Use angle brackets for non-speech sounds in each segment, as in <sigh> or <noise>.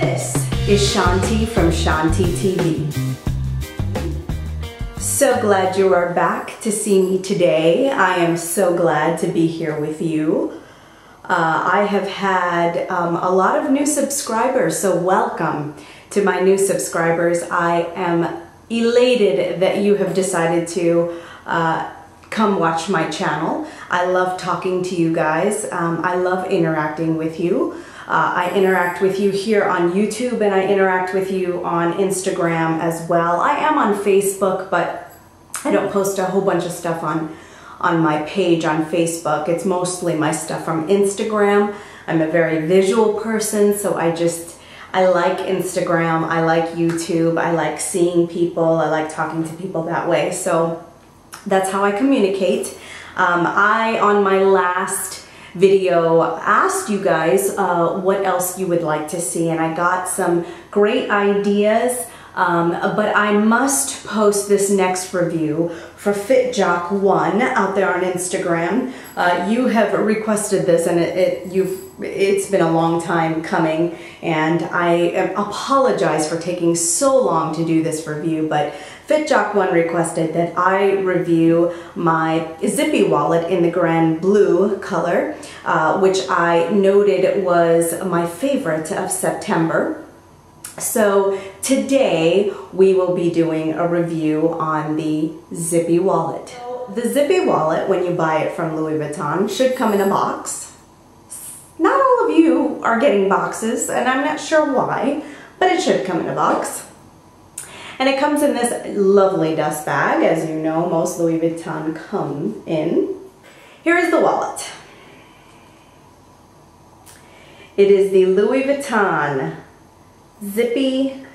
This is Shanti from Shanti TV. So glad you are back to see me today. I am so glad to be here with you. Uh, I have had um, a lot of new subscribers, so welcome to my new subscribers. I am elated that you have decided to uh, come watch my channel. I love talking to you guys. Um, I love interacting with you. Uh, I interact with you here on YouTube and I interact with you on Instagram as well. I am on Facebook, but I don't post a whole bunch of stuff on, on my page on Facebook. It's mostly my stuff from Instagram. I'm a very visual person, so I just, I like Instagram, I like YouTube, I like seeing people, I like talking to people that way. So that's how I communicate. Um, I, on my last video asked you guys uh, what else you would like to see and I got some great ideas um, but I must post this next review for FitJock1 out there on Instagram. Uh, you have requested this and it, it, you've, it's been a long time coming and I apologize for taking so long to do this review but FitJock1 requested that I review my Zippy wallet in the Grand Bleu color, uh, which I noted was my favorite of September. So today we will be doing a review on the Zippy wallet. The Zippy wallet, when you buy it from Louis Vuitton, should come in a box. Not all of you are getting boxes, and I'm not sure why, but it should come in a box. And it comes in this lovely dust bag, as you know, most Louis Vuitton come in. Here is the wallet. It is the Louis Vuitton Zippy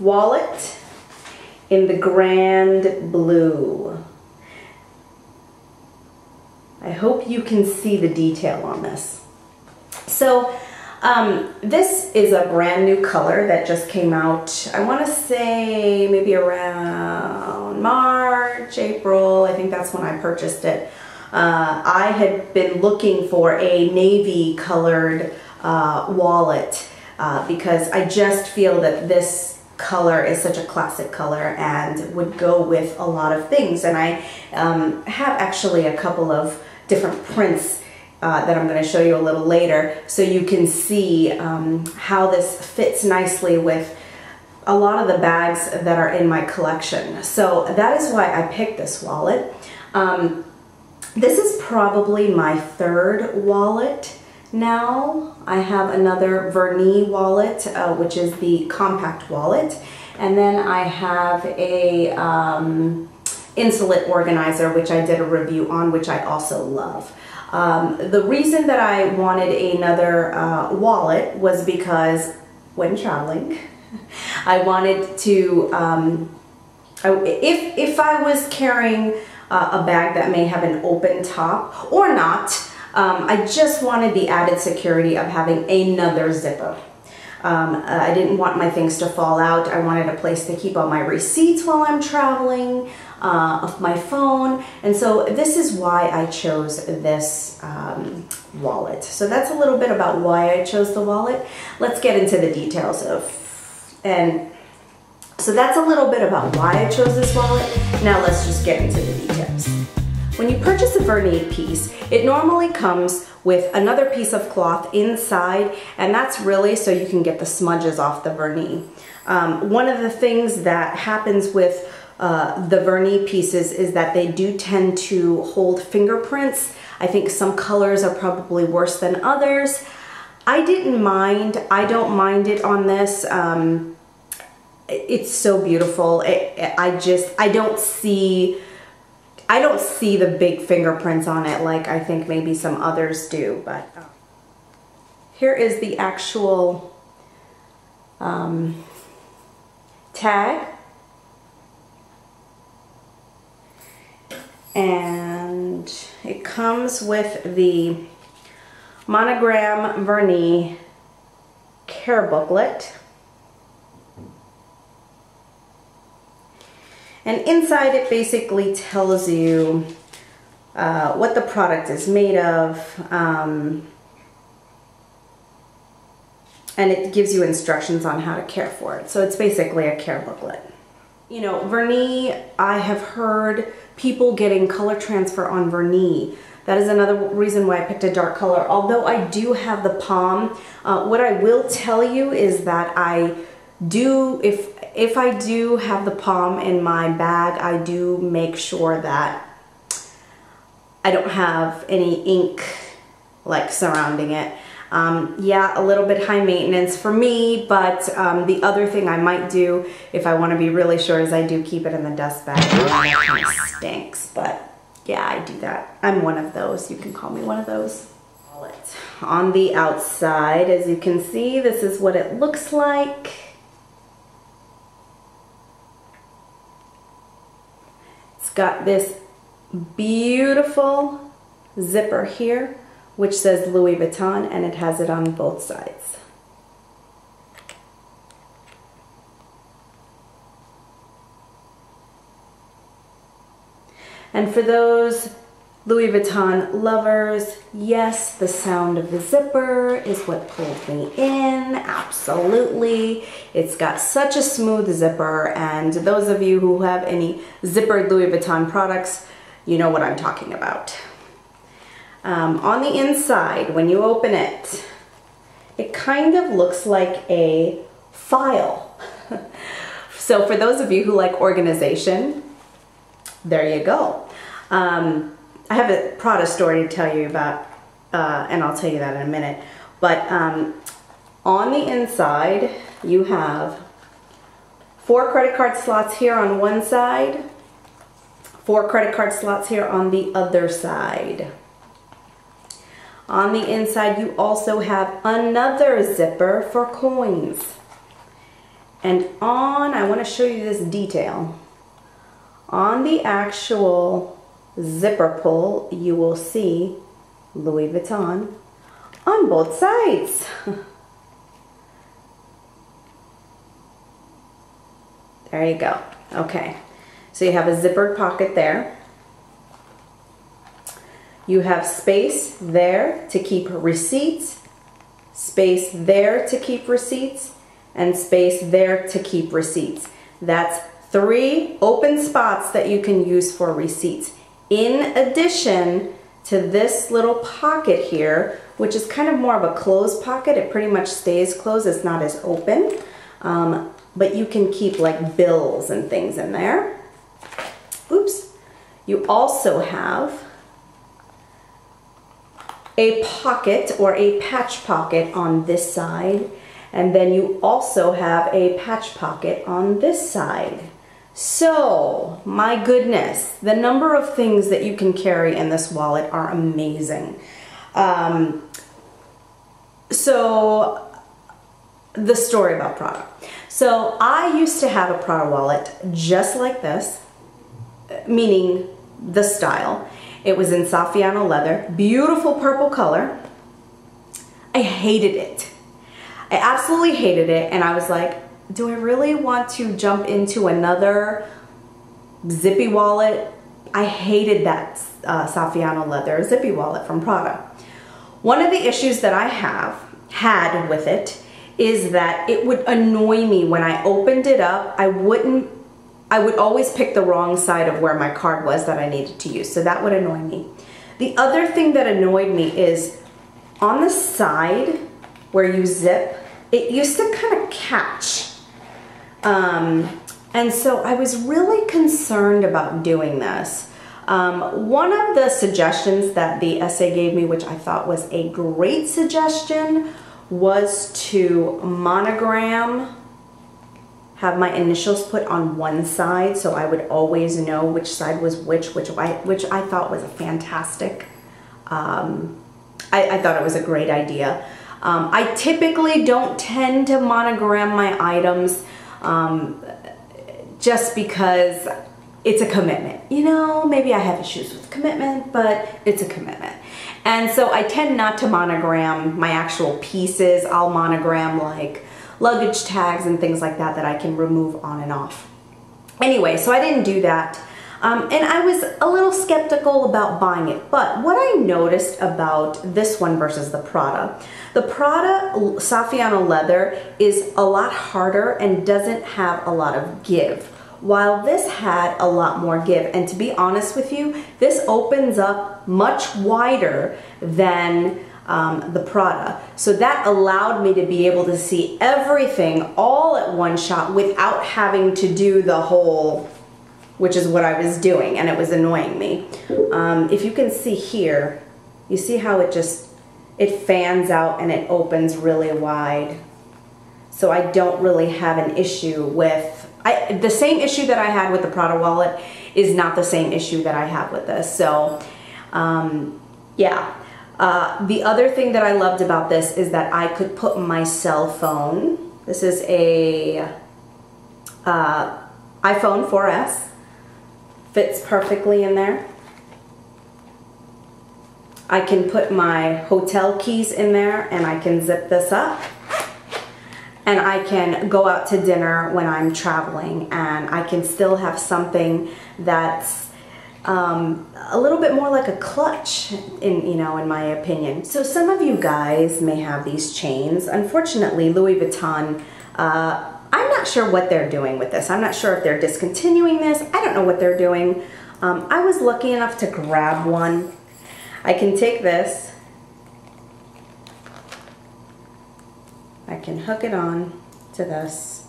wallet in the Grand Bleu. I hope you can see the detail on this. So um, this is a brand new color that just came out, I want to say maybe around March, April. I think that's when I purchased it. Uh, I had been looking for a navy colored uh, wallet uh, because I just feel that this color is such a classic color and would go with a lot of things. And I um, have actually a couple of different prints uh, that I'm going to show you a little later so you can see um, how this fits nicely with a lot of the bags that are in my collection. So that is why I picked this wallet. Um, this is probably my third wallet now. I have another Vernis wallet, uh, which is the compact wallet. And then I have a um, Insolite organizer, which I did a review on, which I also love. Um, the reason that I wanted another uh, wallet was because when traveling, <laughs> I wanted to, um, I, if, if I was carrying uh, a bag that may have an open top or not, um, I just wanted the added security of having another zipper. Um, I didn't want my things to fall out. I wanted a place to keep all my receipts while I'm traveling uh, my phone. And so this is why I chose this um, wallet. So that's a little bit about why I chose the wallet. Let's get into the details of, and so that's a little bit about why I chose this wallet. Now let's just get into the details. When you purchase a Vernis piece, it normally comes with another piece of cloth inside, and that's really so you can get the smudges off the Vernis. Um, one of the things that happens with uh, the Vernis pieces is that they do tend to hold fingerprints. I think some colors are probably worse than others. I didn't mind. I don't mind it on this. Um, it's so beautiful. It, I just, I don't see, I don't see the big fingerprints on it like I think maybe some others do, but uh, here is the actual um, tag. and it comes with the monogram Vernis care booklet and inside it basically tells you uh, what the product is made of um, and it gives you instructions on how to care for it. So it's basically a care booklet. You know, Vernis, I have heard people getting color transfer on Vernis. That is another reason why I picked a dark color. Although I do have the palm, uh, what I will tell you is that I do, if, if I do have the palm in my bag, I do make sure that I don't have any ink like surrounding it. Um, yeah, a little bit high maintenance for me, but um, the other thing I might do if I want to be really sure is I do keep it in the dust bag. That kind of stinks, but yeah, I do that. I'm one of those. You can call me one of those. On the outside, as you can see, this is what it looks like. Got this beautiful zipper here which says Louis Vuitton and it has it on both sides. And for those Louis Vuitton lovers, yes, the sound of the zipper is what pulled me in, absolutely. It's got such a smooth zipper and those of you who have any zippered Louis Vuitton products, you know what I'm talking about. Um, on the inside, when you open it, it kind of looks like a file. <laughs> so for those of you who like organization, there you go. Um, I have a Prada story to tell you about, uh, and I'll tell you that in a minute. But um, on the inside, you have four credit card slots here on one side, four credit card slots here on the other side. On the inside, you also have another zipper for coins. And on, I want to show you this detail. On the actual zipper pull, you will see Louis Vuitton on both sides. <laughs> there you go. Okay, so you have a zippered pocket there. You have space there to keep receipts, space there to keep receipts, and space there to keep receipts. That's three open spots that you can use for receipts. In addition to this little pocket here, which is kind of more of a closed pocket. It pretty much stays closed. It's not as open. Um, but you can keep like bills and things in there. Oops. You also have a pocket or a patch pocket on this side and then you also have a patch pocket on this side. So, my goodness, the number of things that you can carry in this wallet are amazing. Um, so, the story about Prada. So, I used to have a Prada wallet just like this, meaning the style. It was in Saffiano leather, beautiful purple color. I hated it. I absolutely hated it and I was like, do I really want to jump into another zippy wallet? I hated that uh, Saffiano leather zippy wallet from Prada. One of the issues that I have had with it is that it would annoy me when I opened it up. I wouldn't I would always pick the wrong side of where my card was that I needed to use. So that would annoy me. The other thing that annoyed me is on the side where you zip, it used to kind of catch. Um, and so I was really concerned about doing this. Um, one of the suggestions that the SA gave me, which I thought was a great suggestion, was to monogram have my initials put on one side so I would always know which side was which, which I, which I thought was a fantastic, um, I, I, thought it was a great idea. Um, I typically don't tend to monogram my items um, just because it's a commitment. You know, maybe I have issues with commitment, but it's a commitment. And so I tend not to monogram my actual pieces. I'll monogram like luggage tags and things like that that I can remove on and off. Anyway, so I didn't do that. Um, and I was a little skeptical about buying it, but what I noticed about this one versus the Prada, the Prada Saffiano leather is a lot harder and doesn't have a lot of give while this had a lot more give. And to be honest with you, this opens up much wider than um, the Prada. So that allowed me to be able to see everything all at one shot without having to do the whole, which is what I was doing and it was annoying me. Um, if you can see here, you see how it just, it fans out and it opens really wide. So I don't really have an issue with I, the same issue that I had with the Prada wallet is not the same issue that I have with this. So, um, yeah. Uh, the other thing that I loved about this is that I could put my cell phone. This is a uh, iPhone 4S. Fits perfectly in there. I can put my hotel keys in there and I can zip this up. And I can go out to dinner when I'm traveling and I can still have something that's um, a little bit more like a clutch in you know in my opinion. So some of you guys may have these chains. Unfortunately Louis Vuitton uh, I'm not sure what they're doing with this I'm not sure if they're discontinuing this I don't know what they're doing um, I was lucky enough to grab one I can take this I can hook it on to this.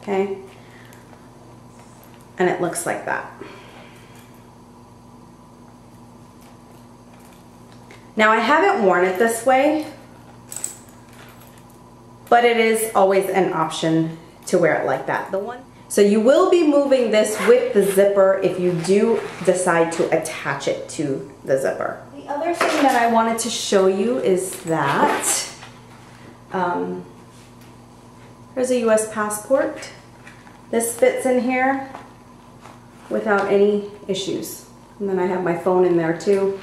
Okay? And it looks like that. Now I haven't worn it this way, but it is always an option to wear it like that. The one so you will be moving this with the zipper if you do decide to attach it to the zipper The other thing that I wanted to show you is that um, there's a US passport. This fits in here without any issues. And then I have my phone in there too.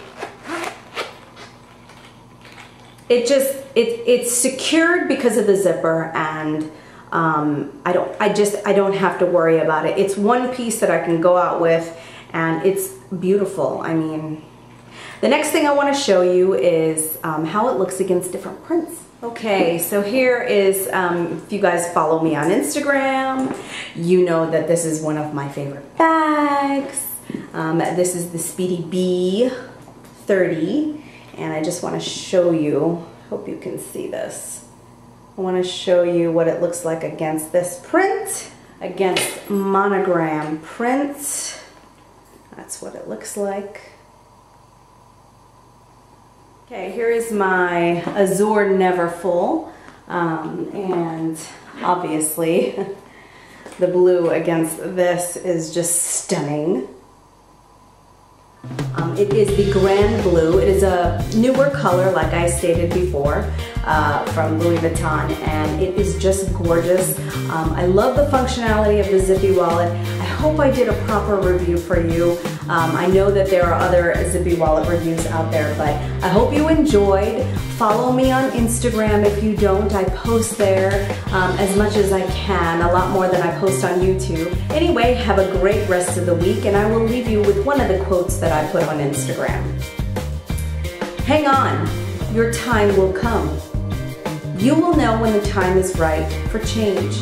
It just, it, it's secured because of the zipper and um, I don't, I just, I don't have to worry about it. It's one piece that I can go out with and it's beautiful. I mean, the next thing I want to show you is um, how it looks against different prints. Okay, so here is, um, if you guys follow me on Instagram, you know that this is one of my favorite bags. Um, this is the Speedy B 30, and I just want to show you, hope you can see this. I want to show you what it looks like against this print, against monogram print. That's what it looks like. Okay, here is my Azure Neverfull, um, and obviously <laughs> the blue against this is just stunning. Um, it is the Grand Bleu. It is a newer color, like I stated before, uh, from Louis Vuitton, and it is just gorgeous. Um, I love the functionality of the Zippy wallet. I hope I did a proper review for you. Um, I know that there are other Zippy wallet reviews out there, but I hope you enjoyed. Follow me on Instagram if you don't. I post there um, as much as I can, a lot more than I post on YouTube. Anyway, have a great rest of the week, and I will leave you with one of the quotes that I put on Instagram. Hang on, your time will come. You will know when the time is right for change.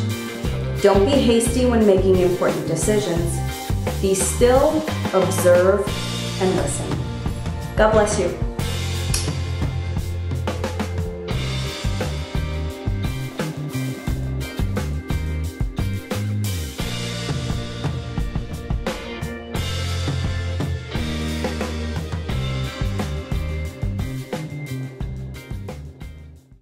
Don't be hasty when making important decisions. Be still, observe, and listen. God bless you.